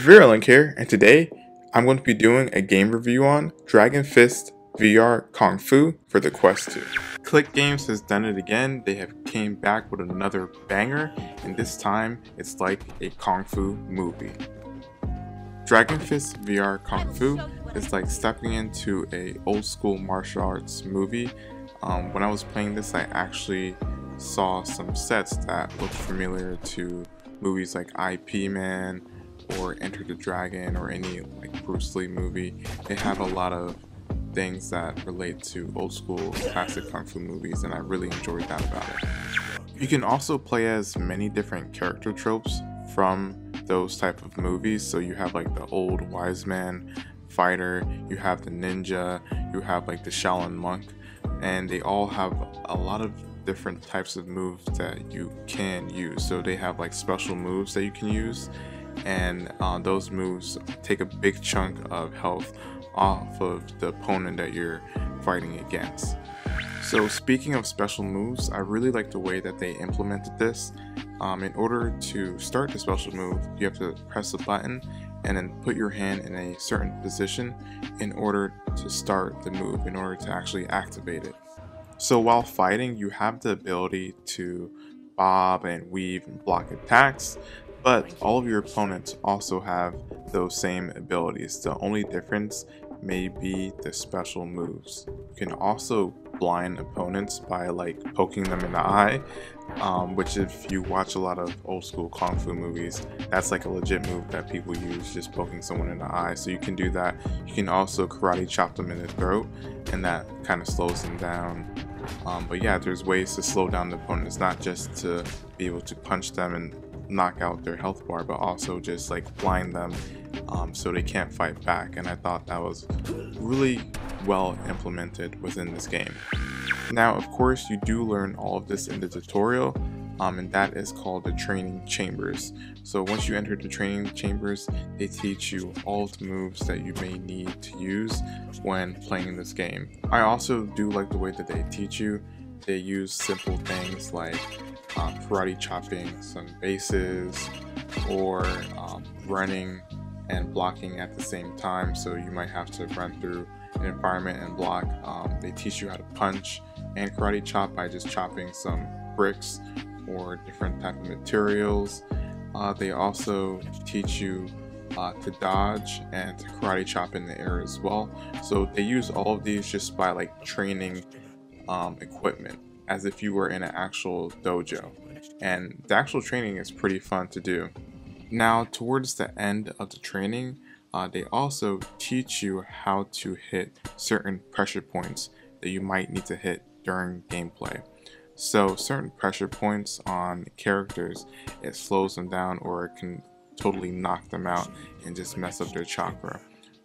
VR Link here, and today I'm going to be doing a game review on Dragon Fist VR Kung Fu for the Quest 2. Click Games has done it again. They have came back with another banger, and this time it's like a Kung Fu movie. Dragon Fist VR Kung Fu is like stepping into a old school martial arts movie. Um, when I was playing this, I actually saw some sets that looked familiar to movies like Ip Man or Enter the Dragon or any like Bruce Lee movie. They have a lot of things that relate to old school classic kung fu movies and I really enjoyed that about it. You can also play as many different character tropes from those type of movies. So you have like the old wise man fighter, you have the ninja, you have like the Shaolin monk, and they all have a lot of different types of moves that you can use. So they have like special moves that you can use, and uh, those moves take a big chunk of health off of the opponent that you're fighting against. So speaking of special moves, I really like the way that they implemented this. Um, in order to start the special move, you have to press a button and then put your hand in a certain position in order to start the move, in order to actually activate it. So while fighting, you have the ability to bob and weave and block attacks, but all of your opponents also have those same abilities. The only difference may be the special moves. You can also blind opponents by like poking them in the eye, um, which if you watch a lot of old school kung fu movies, that's like a legit move that people use, just poking someone in the eye. So you can do that. You can also karate chop them in the throat, and that kind of slows them down. Um, but yeah, there's ways to slow down the opponent. It's not just to be able to punch them and knock out their health bar, but also just like blind them um, so they can't fight back. And I thought that was really well implemented within this game. Now, of course, you do learn all of this in the tutorial, um, and that is called the training chambers. So once you enter the training chambers, they teach you all the moves that you may need to use when playing this game. I also do like the way that they teach you. They use simple things like uh, karate chopping some bases or um, running and blocking at the same time. So you might have to run through an environment and block. Um, they teach you how to punch and karate chop by just chopping some bricks or different type of materials. Uh, they also teach you uh, to dodge and to karate chop in the air as well. So they use all of these just by like training um, equipment as if you were in an actual dojo. And the actual training is pretty fun to do. Now, towards the end of the training, uh, they also teach you how to hit certain pressure points that you might need to hit during gameplay. So certain pressure points on characters, it slows them down or it can totally knock them out and just mess up their chakra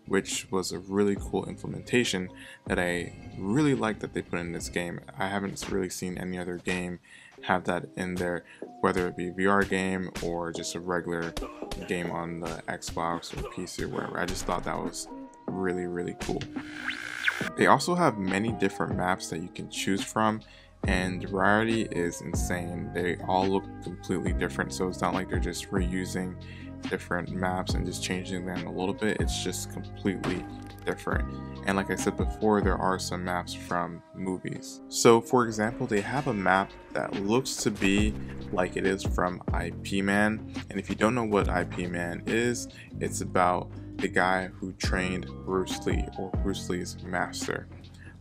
which was a really cool implementation that I really like that they put in this game. I haven't really seen any other game have that in there, whether it be VR game or just a regular game on the Xbox or PC or wherever. I just thought that was really, really cool. They also have many different maps that you can choose from and the variety is insane. They all look completely different, so it's not like they're just reusing different maps and just changing them a little bit. It's just completely different. And like I said before, there are some maps from movies. So for example, they have a map that looks to be like it is from Ip Man. And if you don't know what Ip Man is, it's about the guy who trained Bruce Lee or Bruce Lee's master.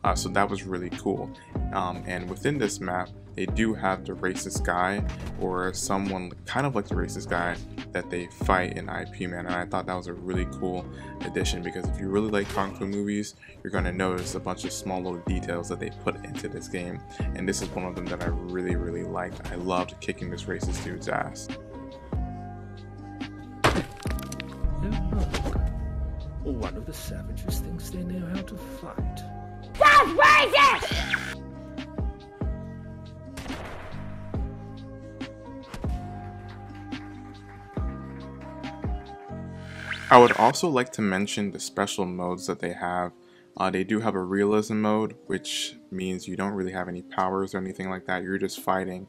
Uh, so that was really cool. Um, and within this map, they do have the racist guy or someone kind of like the racist guy that they fight in Ip Man. And I thought that was a really cool addition because if you really like Kung Fu movies, you're going to notice a bunch of small little details that they put into this game. And this is one of them that I really, really liked. I loved kicking this racist dude's ass. One of the savages thinks they know how to fight. I would also like to mention the special modes that they have. Uh, they do have a realism mode, which means you don't really have any powers or anything like that. You're just fighting.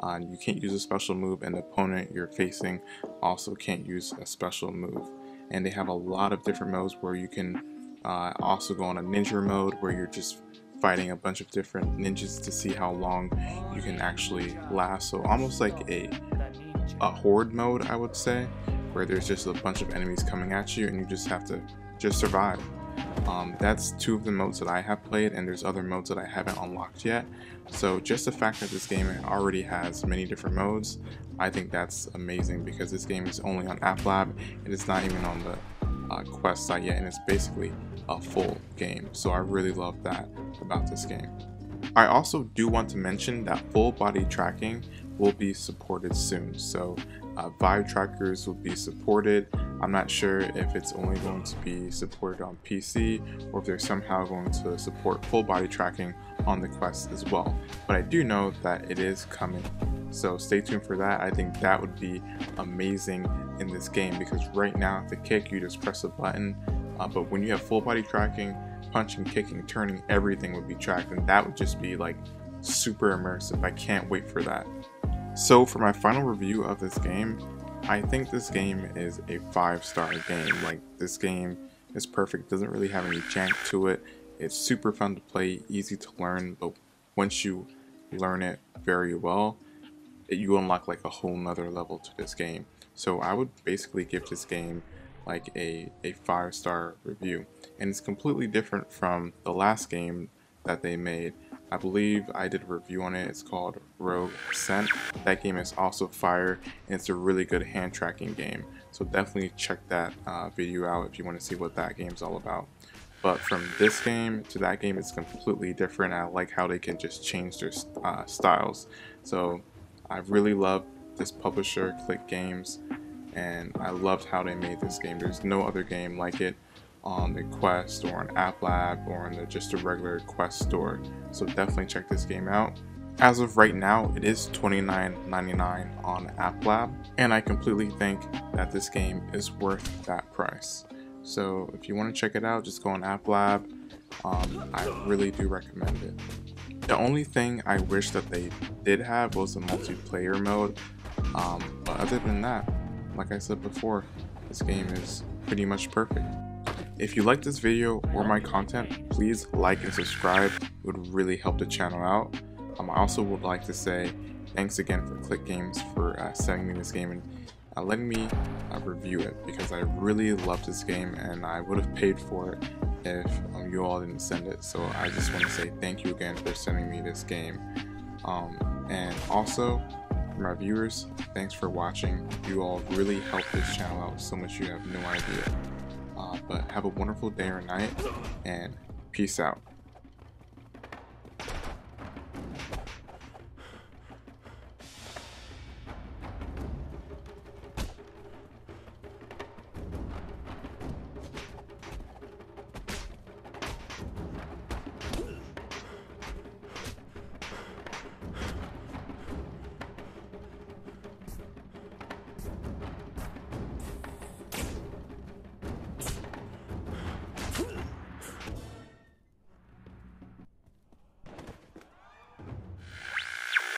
Uh, you can't use a special move, and the opponent you're facing also can't use a special move. and they have a lot of different modes where you can uh, also go on a ninja mode where you're just fighting a bunch of different ninjas to see how long you can actually last. So almost like a, a horde mode, I would say, where there's just a bunch of enemies coming at you and you just have to just survive. Um, that's two of the modes that I have played and there's other modes that I haven't unlocked yet. So just the fact that this game already has many different modes, I think that's amazing because this game is only on App Lab. And It is not even on the uh, Quest site yet and it's basically a full game. So I really love that about this game. I also do want to mention that full body tracking will be supported soon. So uh, trackers will be supported. I'm not sure if it's only going to be supported on PC or if they're somehow going to support full body tracking on the Quest as well. But I do know that it is coming. So stay tuned for that. I think that would be amazing in this game because right now the kick you just press a button uh, but when you have full body tracking, punching, kicking, turning, everything would be tracked and that would just be like super immersive. I can't wait for that. So for my final review of this game, I think this game is a 5 star game. Like this game is perfect, doesn't really have any jank to it. It's super fun to play, easy to learn, but once you learn it very well, you unlock like a whole nother level to this game. So I would basically give this game like a, a five star review. And it's completely different from the last game that they made. I believe I did a review on it. It's called Rogue Ascent. That game is also fire and it's a really good hand tracking game. So definitely check that uh, video out if you want to see what that game's all about. But from this game to that game, it's completely different. I like how they can just change their uh, styles. So I really love this publisher, Click Games and I loved how they made this game. There's no other game like it on the Quest or on App Lab or on the just a regular Quest store. So definitely check this game out. As of right now, it is $29.99 on App Lab, and I completely think that this game is worth that price. So if you want to check it out, just go on App Lab. Um, I really do recommend it. The only thing I wish that they did have was a multiplayer mode, um, but other than that, like I said before, this game is pretty much perfect. If you like this video or my content, please like and subscribe. It would really help the channel out. Um, I also would like to say thanks again for Click Games for uh, sending me this game and uh, letting me uh, review it because I really love this game and I would have paid for it if um, you all didn't send it. So I just want to say thank you again for sending me this game. Um, and also, my viewers, thanks for watching. You all really help this channel out so much you have no idea. Uh, but have a wonderful day or night, and peace out.